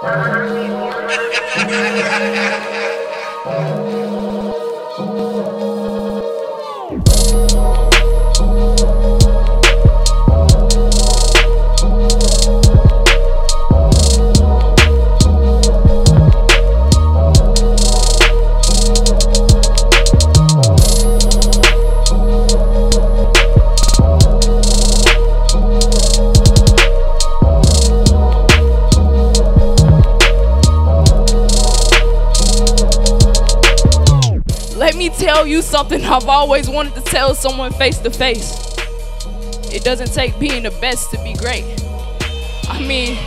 Let me tell you something I've always wanted to tell someone face to face. It doesn't take being the best to be great. I mean,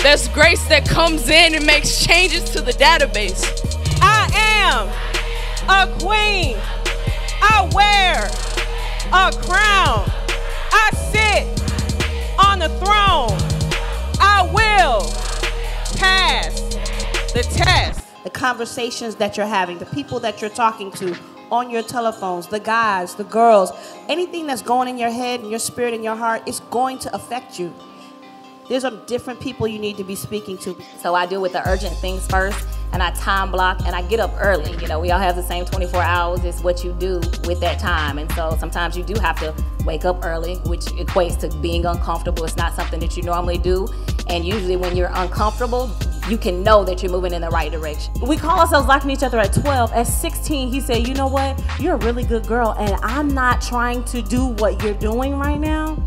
there's grace that comes in and makes changes to the database. I am a queen. I wear a crown. I sit on the throne. I will pass the test. The conversations that you're having, the people that you're talking to on your telephones, the guys, the girls, anything that's going in your head and your spirit and your heart, is going to affect you. There's some different people you need to be speaking to. So I deal with the urgent things first and I time block and I get up early. You know, we all have the same 24 hours. It's what you do with that time. And so sometimes you do have to wake up early, which equates to being uncomfortable. It's not something that you normally do. And usually when you're uncomfortable, you can know that you're moving in the right direction. We call ourselves liking each other at 12. At 16, he said, You know what? You're a really good girl, and I'm not trying to do what you're doing right now.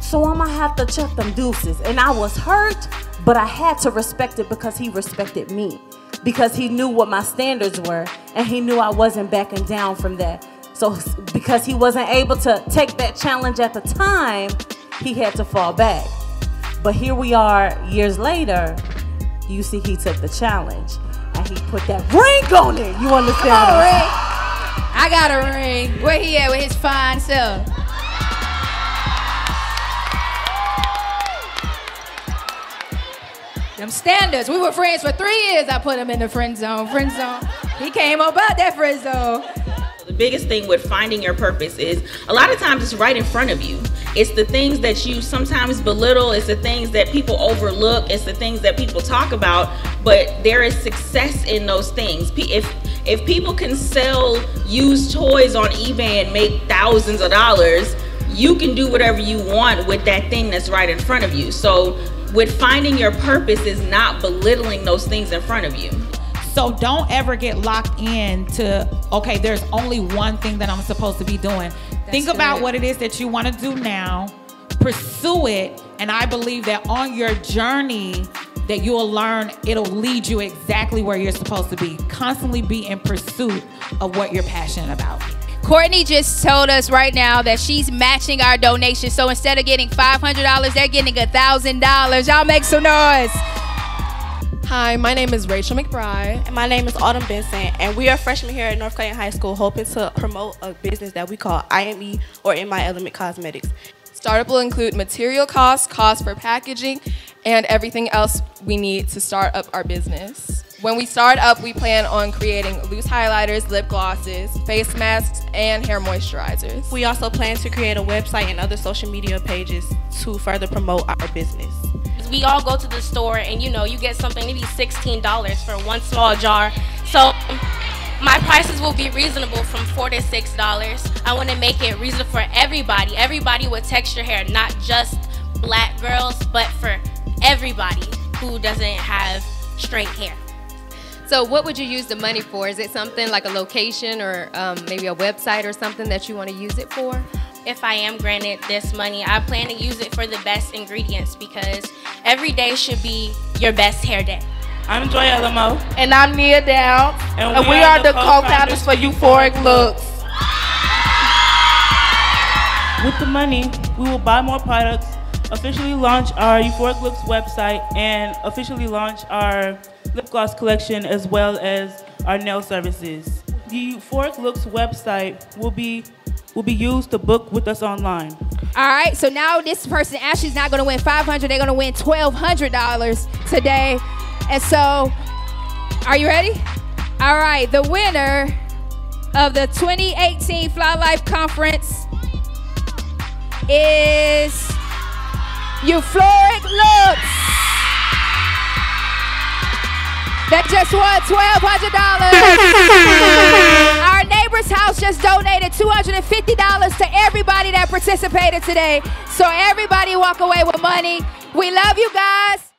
So I'm gonna have to chuck them deuces. And I was hurt, but I had to respect it because he respected me. Because he knew what my standards were, and he knew I wasn't backing down from that. So, because he wasn't able to take that challenge at the time, he had to fall back. But here we are years later. You see, he took the challenge and he put that ring on it. You understand? Come on, Ring. I got a ring. Where he at with his fine self? Them standards. We were friends for three years. I put him in the friend zone. Friend zone. He came up out that friend zone. The biggest thing with finding your purpose is a lot of times it's right in front of you. It's the things that you sometimes belittle, it's the things that people overlook, it's the things that people talk about, but there is success in those things. If if people can sell used toys on eBay and make thousands of dollars, you can do whatever you want with that thing that's right in front of you. So with finding your purpose is not belittling those things in front of you. So don't ever get locked in to, okay, there's only one thing that I'm supposed to be doing. Think about what it is that you want to do now, pursue it, and I believe that on your journey, that you'll learn it'll lead you exactly where you're supposed to be. Constantly be in pursuit of what you're passionate about. Courtney just told us right now that she's matching our donation. So instead of getting $500, they're getting $1,000. Y'all make some noise. Hi, my name is Rachel McBride. And my name is Autumn Benson, and we are freshmen here at North Clayton High School, hoping to promote a business that we call IME or In My Element Cosmetics. Startup will include material costs, costs for packaging, and everything else we need to start up our business. When we start up, we plan on creating loose highlighters, lip glosses, face masks, and hair moisturizers. We also plan to create a website and other social media pages to further promote our business. We all go to the store and you know you get something maybe $16 for one small jar so my prices will be reasonable from four to six dollars i want to make it reasonable for everybody everybody with texture hair not just black girls but for everybody who doesn't have straight hair So, what would you use the money for? Is it something like a location or um, maybe a website or something that you want to use it for? If I am granted this money, I plan to use it for the best ingredients because every day should be your best hair day. I'm Joy Elamo. And I'm Nia Downs. And And, we we, are are the the co-founders for Euphoric Looks. With the money, we will buy more products, officially launch our Euphoric Looks website, and officially launch our lip gloss collection as well as our nail services. The Euphoric Looks website will be will be used to book with us online. All right, so now this person, Ashley's not gonna win 500, they're gonna win $1,200 today. And so, are you ready? All right, the winner of the 2018 Fly Life Conference is Euphoric Looks. That just won $1,200. participated today. So everybody walk away with money. We love you guys.